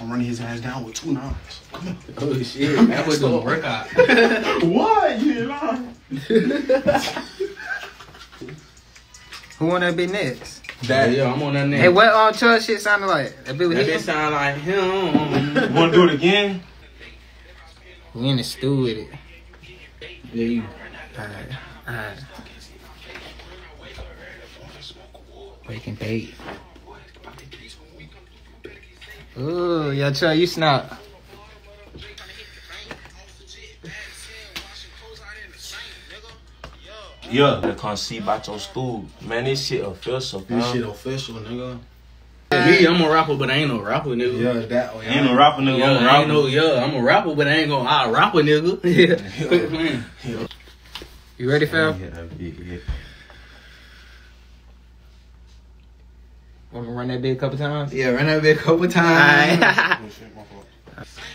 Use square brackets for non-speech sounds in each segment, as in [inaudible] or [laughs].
I'm running his ass down with two nines. Come here. Oh shit, [laughs] that was a workout. [laughs] what? You ain't lying. [laughs] Who wanna be next? That yeah, I'm on that next. Hey, what um Chuck shit sounded like? That bitch was That hitting? bitch sound like him. Want to do it again? We in the stew with it. yeah, you. Alright, alright. Breaking bait. Ooh, yeah, Chuck, you snap. Yeah, they can't see about your stool. Man, this shit official, This shit official, nigga. Me, I'm a rapper, but I ain't no rapper, nigga. Yeah, that oh, way. Ain't no rapper nigga, Yeah, I'm a I rapper. ain't no, yeah, I'm a rapper, but I ain't gonna I rap a nigga. [laughs] Yeah, Quit playing. You ready, Yeah, fam? yeah, yeah, yeah. Want me to run that bit a couple times? Yeah, run that bit a couple times. Alright. [laughs]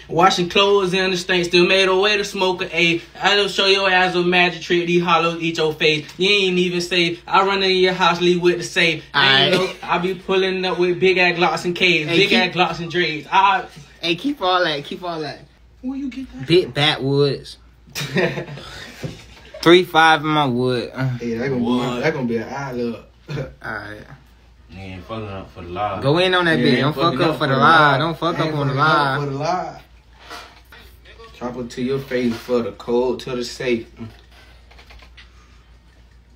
Washing clothes in the stink, still made a way to smoke a A. I just show your ass a magic trick, these hollows eat your face. You ain't even safe. I run in your house, leave with the safe. I know, I be pulling up with big ass glocks and K's, Hey, big keep- ass glocks and Dre's. I, hey, keep all that, keep all that. Where you get that? Bit backwoods. [laughs] Three five in my wood. Hey, that gonna What? be that gonna be an eye look. [laughs] Alright. Nigga ain't fucking up for the live. Go in on that Yeah, bit. Don't fuck up up for the lie. Don't fuck up on the fucking up lie. For the lie. Chop it to your face for the code to the safe.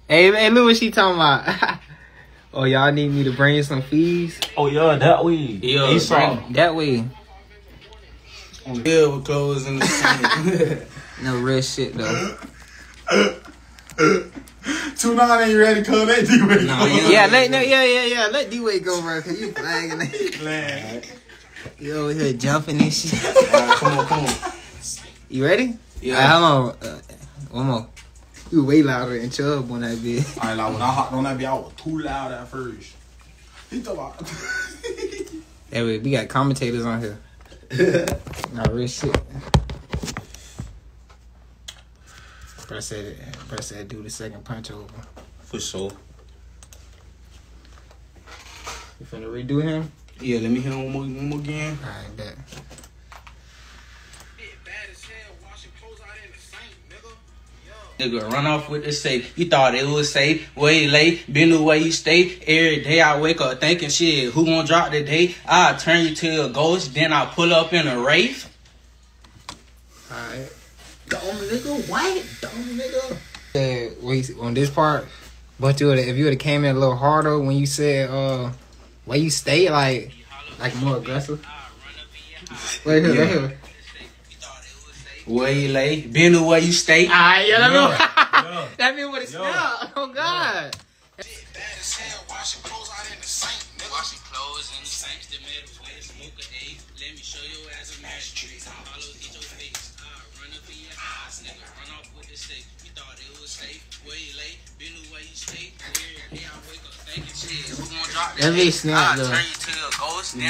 Hey, hey, look what she talking about. [laughs] oh, y'all need me to bring you some fees? Oh yeah, that way. Yeah, Esau. bring- That way. Yeah, with clothes in the sink. [laughs] No real shit though. [laughs] 2wo9ine ain't ready, cuz that DWay. Nah, you- Yeah, let no, yeah, yeah, yeah. Let DWay go, bro, cause you flagging it. [laughs] Flag. You over here jumping and shit. Alright, come on, come on. You ready? Yeah. Alright, hold on. Uh, one more. You way louder than Xhubb on that bit. I like when I hopped on that beat, I was too loud at first. He talking [laughs] about. That way, we got commentators on here. [laughs] Nah, real shit. Press that press said, do the second punch over. For sure. You finna redo him? Yeah, let me hear one more, one more again. Alright, bet. Nigga run off with the safe. You thought it was safe. Where you lay, been the way you stay. Every day I wake up thinking shit, who gon' drop today? I turn you to a ghost, then I pull up in a wraith. Alright. Dumb nigga, white, dumb nigga. said wait on this part, but you if you would have came in a little harder when you said uh where you stay like like more aggressive. Wait here, Yeah. right here. Where you lay, been the way you stay. Alright, yeah, that mean Yeah. that mean what it's Yo. now. Oh God. Washing clothes in the sink, still made a way to smoke a A. Let me show you as a magic trick. Hollows nigga. Run off with the safe. You thought it was safe. Where you lay, been the way you stay. Every day I wake up thinking shit. Who gon' drop That bitch snap, though. turn you to a ghost. Then